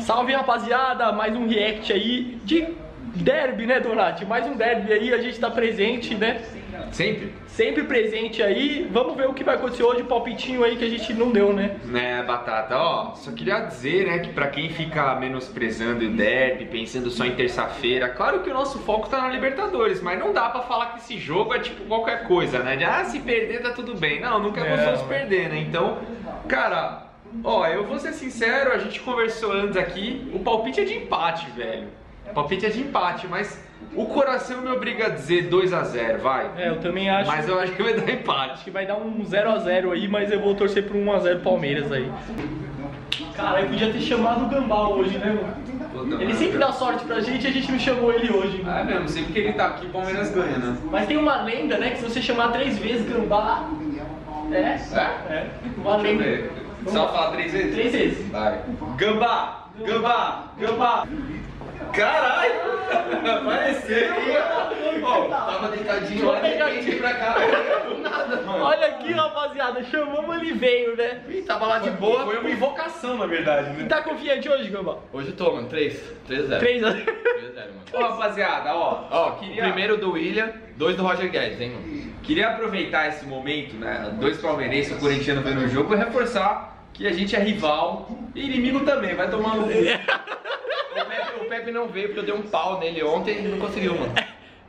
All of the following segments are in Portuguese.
Salve rapaziada, mais um react aí de derby, né, Donati? Mais um derby aí, a gente tá presente, né? Sempre? Sempre presente aí. Vamos ver o que vai acontecer hoje, palpitinho aí que a gente não deu, né? Né, Batata, ó, só queria dizer, né, que pra quem fica menosprezando o derby, pensando só em terça-feira, claro que o nosso foco tá na Libertadores, mas não dá pra falar que esse jogo é tipo qualquer coisa, né? De, ah, se perder tá tudo bem. Não, nunca É, gostamos ué. perder, né? Então, cara, ó, eu vou ser sincero, a gente conversou antes aqui, o palpite é de empate, velho. O palpite é de empate, mas o coração me obriga a dizer 2 a 0 vai. É, eu também acho. Mas eu acho que vai dar empate. Acho que vai dar um 0x0 aí, mas eu vou torcer por um 1x0 Palmeiras aí. Cara, eu podia ter chamado o Gambá hoje, né, mano? Ele sempre dá sorte pra gente e a gente não chamou ele hoje. Ah, é mesmo, sempre que ele tá aqui, o Palmeiras ganha, né? Mas tem uma lenda, né, que se você chamar três vezes Gambá. É? É? É. Uma lenda. Só falar três vezes? Três vezes. Vai. Gambá! Gambá! Gambá! Caralho! Apareceu! Ó, tava deitadinho lá, de repente pra cá. Do nada, mano. Olha aqui, rapaziada, chamamos ele veio, né? Ih, tava lá de boa. Foi uma invocação, na verdade, né? Tá confiante hoje, Gambá? Hoje eu tô, mano. 3. 3 a 0. 3 a 0. 3 a 0, mano. Ó, rapaziada, ó. Ó, queria, primeiro do William, dois do Roger Guedes, hein, mano. queria aproveitar esse momento, né? Dois palmeirenses, um corintiano vendo o jogo, e reforçar que a gente é rival e inimigo também. Vai tomar no cu. O Pepe, o Pepe não veio porque eu dei um pau nele ontem e não conseguiu, mano.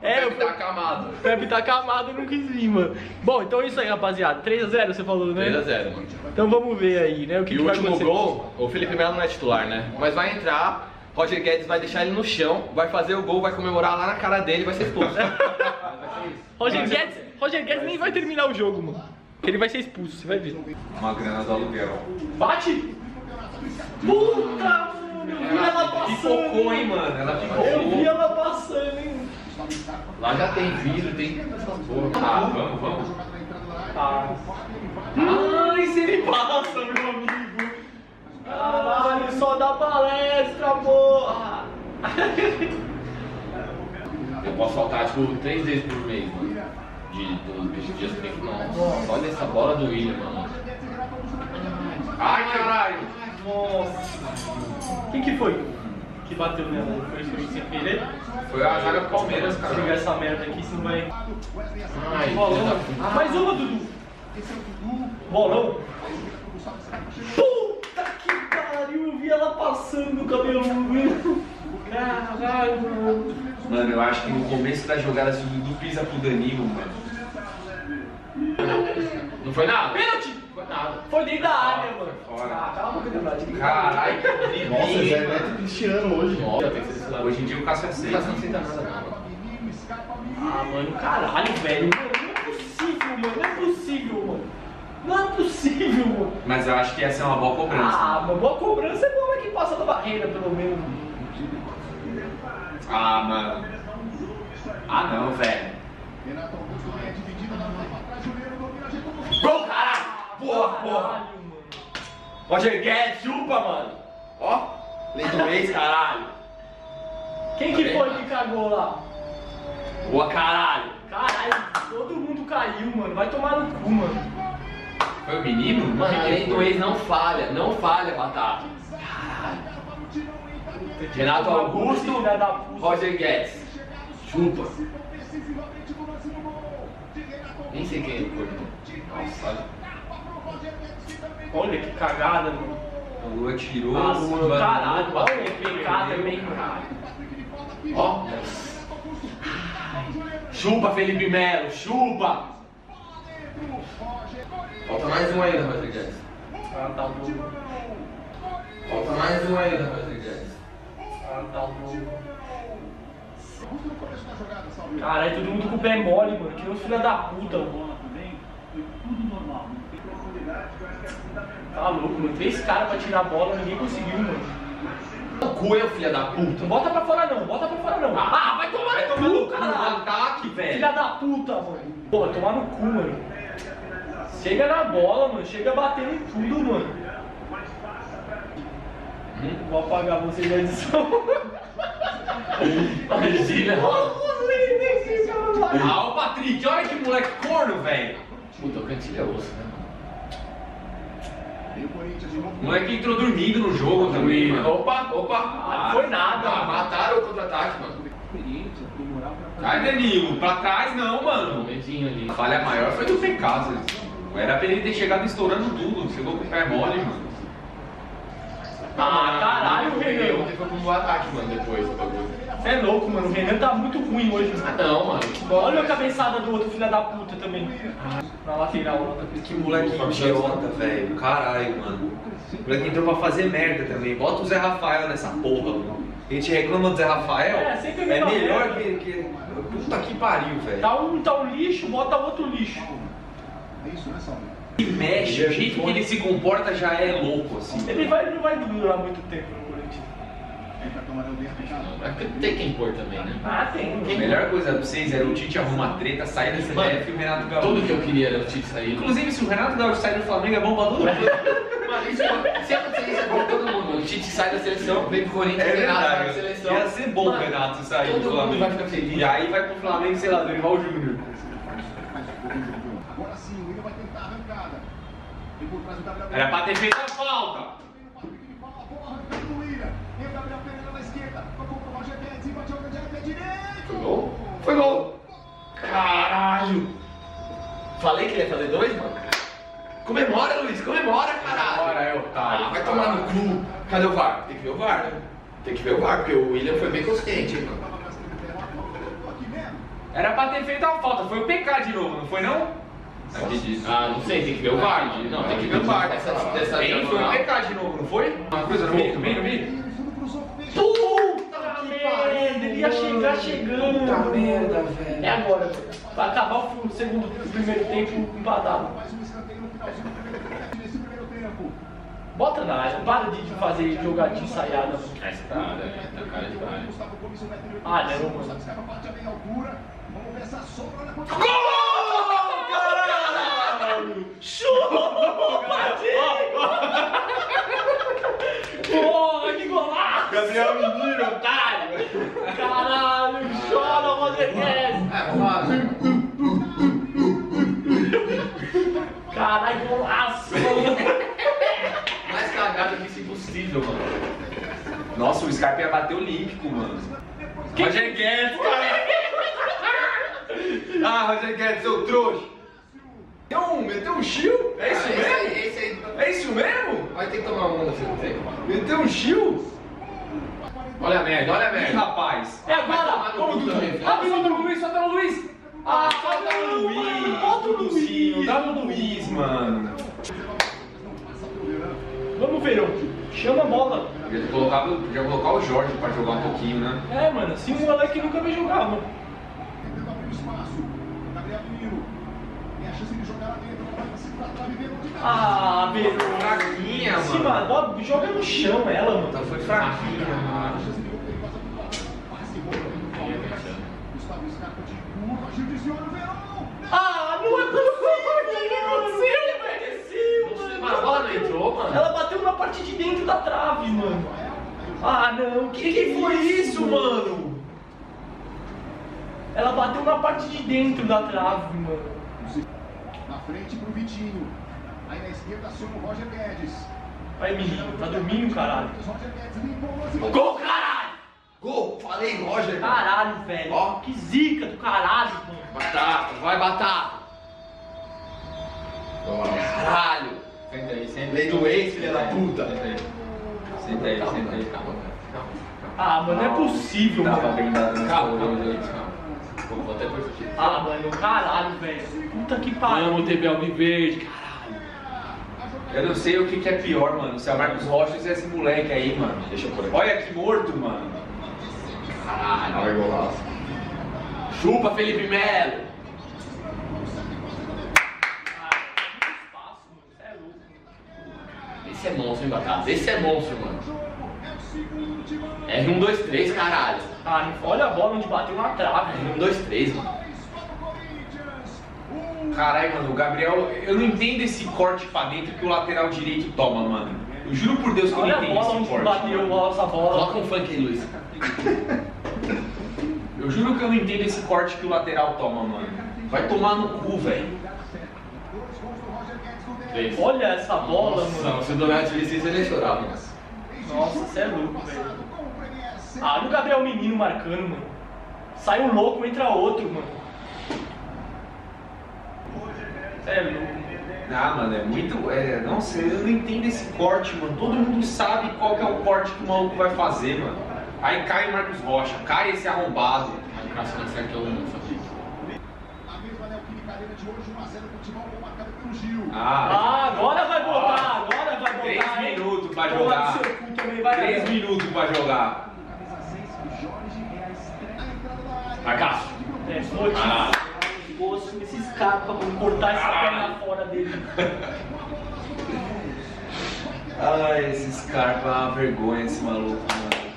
É, o o Pepe tá acamado. Pepe tá acamado e não quis vir, mano. Bom, então é isso aí, rapaziada. 3x0 você falou, né? 3 a 0, mano. Então vamos ver aí, né? O que, E que o último acontecer. gol, o Felipe Melo não é titular, né? Mas vai entrar, Roger Guedes vai deixar ele no chão, vai fazer o gol, vai comemorar lá na cara dele e vai ser expulso. Vai ser isso. Roger Guedes, Roger Guedes nem vai terminar o jogo, mano. Porque ele vai ser expulso, você vai ver. Uma grana do aluguel. Bate! Puta, mano! Eu vi ela passando! Pipocou, hein, mano? Ela Eu vi ela passando, hein? Lá já tem vidro, tem. Ah, vamos, vamos. Ah. Ai, se ele passa, meu amigo! Caralho, só dá palestra, porra! Eu posso faltar, tipo, três vezes por mês, mano. De, dos dias que tem Nossa, olha essa bola do William, mano. Ai, caralho. Nossa! Quem que foi que bateu nela? Foi isso sem querer? Foi a zaga do Palmeiras, Se ligar cara. essa merda aqui, senão vai. Ai, Bolão. Ah, mais uma, Dudu! Bolão! Puta que pariu! Eu vi ela passando o cabeludo! Caralho, mano! Mano, eu acho que no começo da jogada, se o Dudu pisa pro Danilo, mano. Não foi nada? Pênalti! Nada. Foi dentro da área, mano! fora. Ah, cala a boca, Debrade. Caralho, que Nossa, Zé mano. Neto Cristiano hoje. Nossa, tem que ser esse lado. Hoje em dia o Cássio Não aceita. sem nada, não, mano. Ah, mano, caralho, velho! Mano, não é possível, mano! Não é possível, mano! Não é possível, mano! Mas eu acho que essa é uma boa cobrança. Ah, uma boa cobrança é boa que passa da barreira, pelo menos. Ah, mano. Ah, não, velho. Gol, caralho! Porra, porra! Caralho. Roger Guedes, chupa, mano! Ó, lei do ex, caralho! Quem que foi que cagou lá? Boa, caralho! Caralho, todo mundo caiu, mano. Vai tomar no cu, mano. Foi o menino? Mano, a lei do ex não falha, não falha, Batata. Renato Augusto. Roger Guedes. Chupa. Nem sei quem é o corpo. Nossa, olha. Olha que cagada, mano. A lua tirou. Mano, mano, caralho, lua olha que pecado também, caralho. Ó. Chupa, Felipe Melo, chupa! Falta mais um ainda, Roger Guedes. Ah, tá bom. Falta mais um ainda, Roger Guedes. Ah, tá bom. Caralho, todo mundo com o pé mole, mano. Que os filha da puta, mano. Tá louco, mano. Três caras pra tirar a bola, ninguém conseguiu, mano. O cu é o filho da puta. Não bota pra fora não, bota pra fora não. Ah, vai tomar Vai no tomar cu, caralho. ataque, velho! Filha da puta, mano. Pô, tomar no cu, mano. Chega na bola, mano. Chega batendo em tudo, mano. Vou apagar você da edição. Imagina. Ah, o Patrick, olha que moleque corno, velho! Puta, o cantilho é osso, né? O moleque entrou dormindo no jogo também, mano. Opa, opa. Ah, foi nada, Ah, mataram o contra-ataque, mano. Ai, Danilo, pra trás não, mano. ali. A falha maior foi do Pecasa. Era pra ele ter chegado estourando tudo. Chegou com o pé mole, mano. Ah, caralho, o Renan. Ontem foi pro ataque, mano, depois do bagulho. Você é louco, mano. O Renan tá muito ruim hoje. Ah, não, mano. Olha a cabeçada do outro filho da puta também. Na lateral. Que moleque idiota, velho. Caralho, mano. O moleque entrou pra fazer merda também. Bota o Zé Rafael nessa porra, mano. A gente reclama do Zé Rafael. É, sempre a É melhor merda. que, que. Puta que pariu, velho. Tá um, tá um lixo, bota outro lixo. Ele mexe, o jeito que ele se comporta já é louco, assim. Ele vai, não vai durar muito tempo no Corinthians. Mas tem quem pôr também, né? Ah, tem. A melhor coisa pra vocês era o Tite arrumar treta, sair da CBF e o Renato Gaúcho. Tudo que eu queria era o Tite sair. Inclusive, se o Renato Gaúcho sair do Flamengo, é bom pra todo mundo. Mano, isso, se acontecer isso é bom pra todo mundo. O Tite sai da seleção, vem pro Corinthians, É o Renato pra verdade. seleção. Ia ser bom o Renato sair do mundo Flamengo. vai ficar feliz. E aí vai pro Flamengo, sei lá, Dorival Júnior. Agora sim, o William vai tentar a arrancada. E Era pra ter feito a falta. Bola, bola, arrancada do William. E o Gabriel Pereira na esquerda. Tocou pro Roger Guedes, invadiu a grande área pé direito. Foi gol? Foi gol! Caralho! Falei que ele ia fazer dois, mano? Comemora, Luiz, comemora, caralho! Comemora, é otário. Ah, vai tomar no cu! Cadê o VAR? Tem que ver o VAR, né? Tem que ver o VAR, porque o William foi bem consciente, hein, mano. Aqui mesmo. Era pra ter feito a falta. Foi o PK de novo, não foi não? Ah, não sei, tem que ver o VAR, mano. Não, tem que ver o VAR dessa, dessa Hein? Foi o. PK de novo, não foi? Uma coisa no meio, no meio, no meio. Puta merda, ele ia chegar chegando. Puta merda, velho. É agora. Vai acabar o segundo, o primeiro tempo empatado. Mais um escanteio no finalzinho do primeiro tempo. Nesse primeiro tempo. Bota na área, para de fazer jogadinha ensaiada. Essa tá, tá cara de e Ah, oitenta. não, mano. Gustavo escapa, bate a meia altura. Vamos ver essa sobra na ponta. Caralho! Chupa, Diego! Porra, que golaço! Gabriel Menino, otário. Caralho, chora, Roger Guedes! É, O Scarpa ia bater olímpico, mano. Roger Guedes, cara. Ah, Roger Guedes, seu trouxa. Meteu um, meteu um chill? É isso Ah, esse mesmo? aí, esse aí. É isso mesmo? Vai ter que tomar uma no segundo tempo. Meteu um chill? Olha a merda, olha a Ih, merda. rapaz. É agora! Vamos, Dudu! Ah, solta o Luiz, solta o Luiz. Ah, Solta o Luiz. Bota o Luiz! dá no Luiz, mano. Vamos, Verão! Chama a bola! Podia ter colocado- podia colocar o Jorge pra jogar um pouquinho, né? É, mano, assim o moleque nunca vai jogar, mano. Tentando abrir o espaço. Gabriel Menino. Tem a chance de jogar lá dentro. Vai se pra trás, Verão de cabeça. Ah, Verão! Fraquinha, Em cima, mano. joga no chão ela, mano. Então foi fraquinha, mano. Chance de gol perigosa pro lado. Passe bom. Gustavo Scarpa de curva. Gil desviou no Verão. Ah, não é possível! Não é possível, velho! Mano, a bola não entrou, mano. Ela bateu na parte de dentro da trave, mano. Ah, não. Que que foi isso, mano? Ela bateu na parte de dentro da trave, mano. Na frente pro Vitinho. Aí na esquerda aciona o Roger Guedes. Aí, menino, tá dormindo, caralho. O. Gol, caralho! Gol! Falei, Roger. Caralho, velho. Ó. Que zica do caralho, mano. Batata, vai batata. Caralho. Senta aí, senta Lei do ex, filha da puta. Senta aí, senta aí. Calma, calma. Ah, mano, não é possível, mano. Calma, calma, calma. Vou até pôr isso aqui. Ah, mano, caralho, velho. Puta que pariu. Amo TV Alviverde, caralho. Eu não sei o que, que é pior, mano. Se é o Marcos Rocha ou se é esse moleque aí, mano. Deixa eu pôr aqui. Olha que morto, mano. Caralho, olha golaço. Chupa, Felipe Melo. Ah, que espaço, mano. Você é louco. Esse é monstro, hein, Batata? Esse é monstro, mano. R1, 2, 3, caralho. Ah, olha a bola onde bateu na trave, mano. R1, 2, 3, mano. Caralho, mano, o Gabriel. Eu não entendo esse corte pra dentro que o lateral direito toma, mano. Eu juro por Deus que eu Olha não a entendo bola esse onde corte. bateu mano. essa bola. Coloca um funk aí, Luiz. Eu juro que eu não entendo esse corte que o lateral toma, mano. Vai tomar no cu, velho. Dois gols do Roger Guedes no Três. Olha essa bola, mano. Não, se o Donati visse isso, ele ia chorar, mano. Nossa, você é louco, velho. Ah, olha o Gabriel Menino marcando, mano. Sai um louco, entra outro, mano. Você é louco, mano. Ah, mano, é muito. É, nossa, eu não entendo esse corte, mano. Todo mundo sabe qual que é o corte que o maluco vai fazer, mano. Aí cai o Marcos Rocha, cai esse arrombado. A não acertou um, só que- A mesma Neoquímica Arena de hoje, 1x0 futebol, gol Gil. Ah, Ah, agora vai botar, agora vai botar. Três hein? minutos pra jogar. seu cu também vai três dar. minutos pra jogar. A Cássio. É, pô, Ah. Poxa, esses caras pra cortar essa perna fora dele. Ai, esse Scarpa é uma vergonha, esse maluco, mano.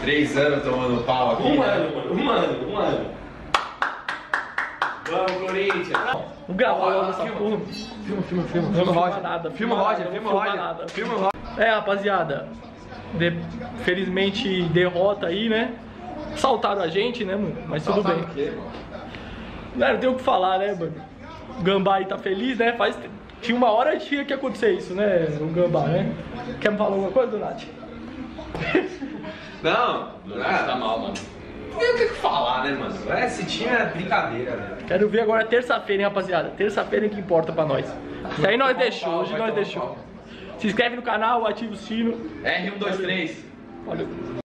Três anos tomando pau aqui. Um né? ano, mano. Um ano, um ano. Vamos, Corinthians. Vamos gravar logo essa filma. porra. Filma, filma, filma. Filma, Roger. nada, Filma, Roger. Filma, Roger. nada. Filma, Roger. É, rapaziada. de- Felizmente derrota aí, né? Saltaram a gente, né, mano? Mas tudo bem. O quê, mano? Não, tem o que falar, né, mano? O Gambá aí tá feliz, né? Faz... Tinha uma hora tinha que acontecer isso, né? O Gambá, né? Quer me falar alguma coisa, Donati? Não, Donati tá mal, mano. Não tem o que falar, né, mano? É, Esse time é brincadeira, velho. Quero ver agora terça-feira, hein, rapaziada? Terça-feira é que importa pra nós. Isso aí nós deixou, hoje nós deixou. Se inscreve no canal, ativa o sino. R123. Valeu.